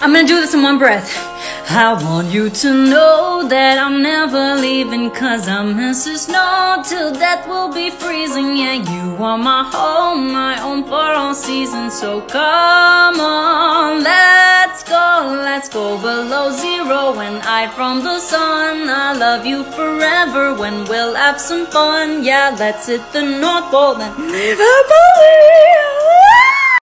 I'm gonna do this in one breath. I want you to know that I'm never leaving Cause I'm Mrs. snow till death will be freezing Yeah, you are my home, my own for all seasons So come on, let's go, let's go below zero and I from the sun, I love you forever When we'll have some fun, yeah, let's hit the North Pole and live happily